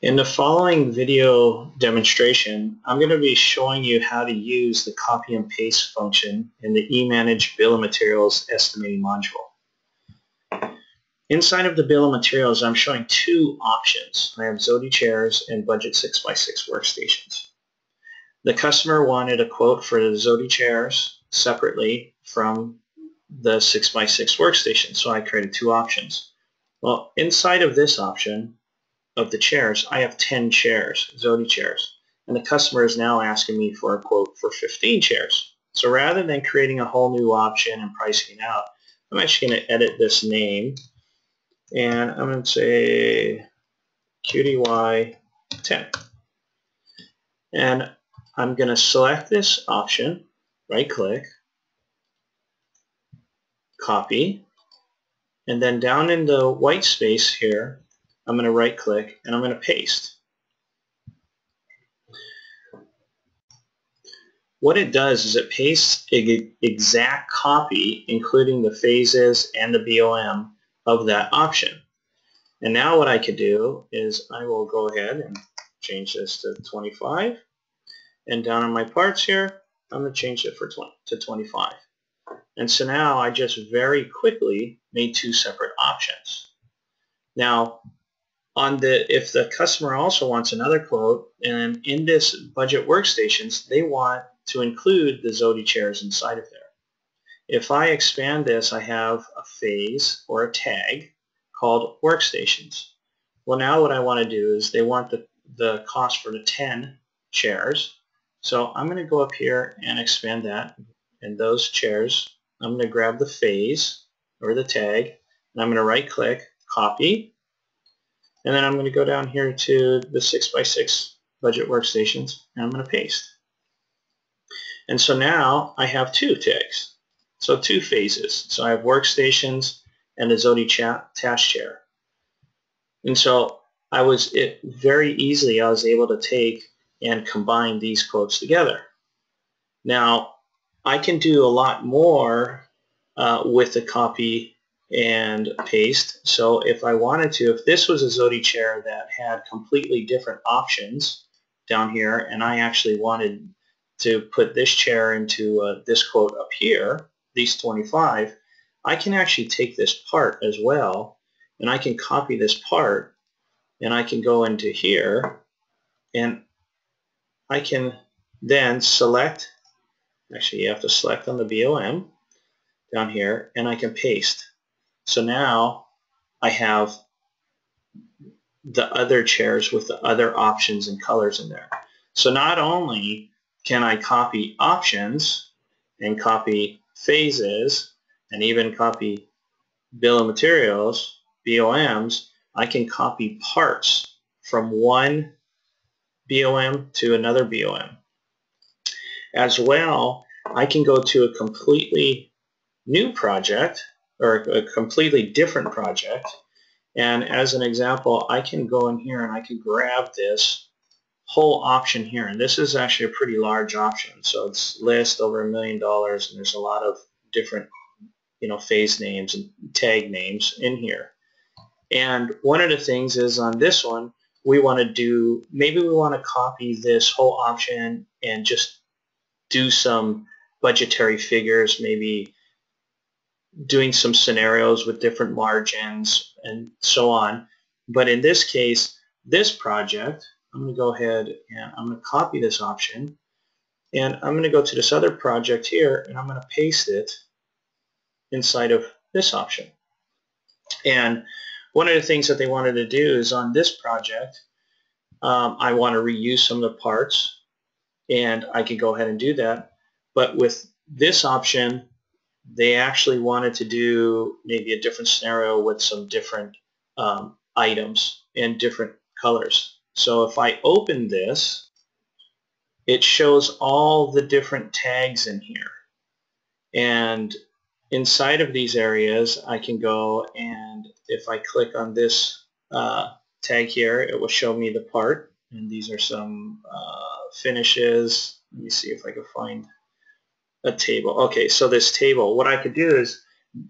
In the following video demonstration, I'm going to be showing you how to use the copy and paste function in the eManage Bill of Materials estimating module. Inside of the Bill of Materials, I'm showing two options. I have Zody chairs and Budget 6x6 workstations. The customer wanted a quote for the Zody chairs separately from the 6x6 workstation, so I created two options. Well, inside of this option, of the chairs, I have 10 chairs, Zody chairs. And the customer is now asking me for a quote for 15 chairs. So rather than creating a whole new option and pricing it out, I'm actually going to edit this name. And I'm going to say QTY 10. And I'm going to select this option, right click, copy, and then down in the white space here, I'm going to right click and I'm going to paste. What it does is it pastes an exact copy, including the phases and the BOM of that option. And now what I could do is I will go ahead and change this to 25. And down on my parts here, I'm going to change it for 20, to 25. And so now I just very quickly made two separate options. Now, on the if the customer also wants another quote and in this budget workstations they want to include the Zody chairs inside of there. If I expand this I have a phase or a tag called workstations. Well now what I want to do is they want the, the cost for the 10 chairs so I'm going to go up here and expand that and those chairs I'm going to grab the phase or the tag and I'm going to right click copy and then I'm going to go down here to the 6x6 budget workstations and I'm going to paste. And so now I have two tags. So two phases. So I have workstations and the Zody task chair. And so I was it very easily I was able to take and combine these quotes together. Now I can do a lot more uh, with the copy and paste. So if I wanted to, if this was a Zody chair that had completely different options down here, and I actually wanted to put this chair into uh, this quote up here, these 25, I can actually take this part as well, and I can copy this part, and I can go into here, and I can then select, actually you have to select on the BOM down here, and I can paste. So now I have the other chairs with the other options and colors in there. So not only can I copy options and copy phases and even copy bill of materials, BOMs, I can copy parts from one BOM to another BOM. As well, I can go to a completely new project or a completely different project. And as an example, I can go in here and I can grab this whole option here. And this is actually a pretty large option. So it's list over a million dollars and there's a lot of different you know, phase names and tag names in here. And one of the things is on this one, we want to do, maybe we want to copy this whole option and just do some budgetary figures, maybe doing some scenarios with different margins and so on. But in this case, this project, I'm going to go ahead and I'm going to copy this option and I'm going to go to this other project here and I'm going to paste it inside of this option. And one of the things that they wanted to do is on this project, um, I want to reuse some of the parts and I can go ahead and do that. But with this option, they actually wanted to do maybe a different scenario with some different um, items and different colors. So if I open this, it shows all the different tags in here. And inside of these areas, I can go and if I click on this uh, tag here, it will show me the part. And these are some uh, finishes. Let me see if I can find a table. Okay, so this table, what I could do is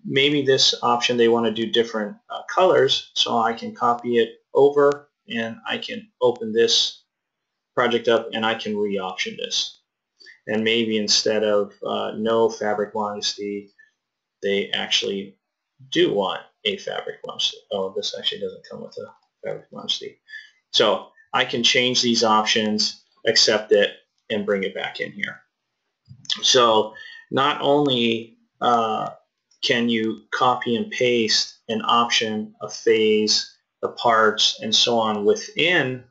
maybe this option they want to do different uh, colors, so I can copy it over and I can open this project up and I can re-option this. And maybe instead of uh, no fabric modesty, they actually do want a fabric modesty. Oh, this actually doesn't come with a fabric modesty. So I can change these options, accept it, and bring it back in here. So not only uh, can you copy and paste an option, a phase, the parts, and so on within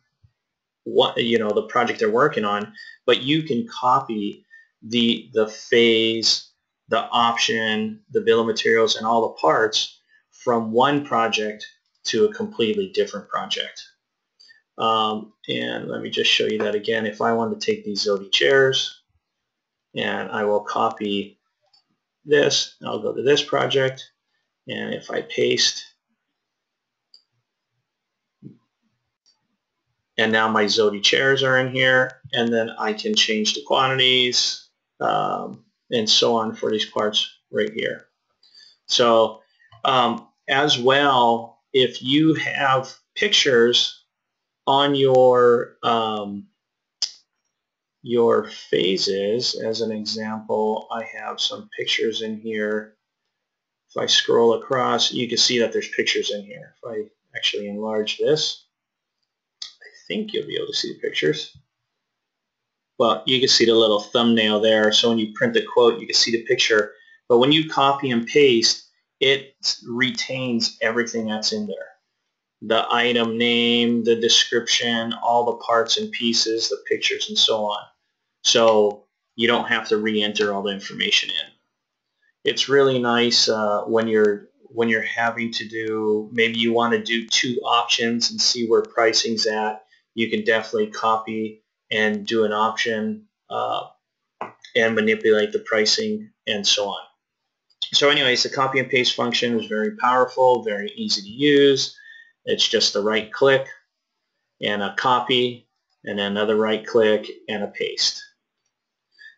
what you know the project they're working on, but you can copy the the phase, the option, the bill of materials, and all the parts from one project to a completely different project. Um, and let me just show you that again. If I wanted to take these Zody chairs, and I will copy this, I'll go to this project, and if I paste, and now my Zody chairs are in here, and then I can change the quantities um, and so on for these parts right here. So um, as well, if you have pictures on your um, your phases, as an example, I have some pictures in here. If I scroll across, you can see that there's pictures in here. If I actually enlarge this, I think you'll be able to see the pictures. Well, you can see the little thumbnail there. So when you print the quote, you can see the picture. But when you copy and paste, it retains everything that's in there the item name, the description, all the parts and pieces, the pictures, and so on. So you don't have to re-enter all the information in. It's really nice uh, when you're when you're having to do maybe you want to do two options and see where pricing's at. You can definitely copy and do an option uh, and manipulate the pricing and so on. So anyways, the copy and paste function is very powerful, very easy to use. It's just a right click and a copy and another right click and a paste.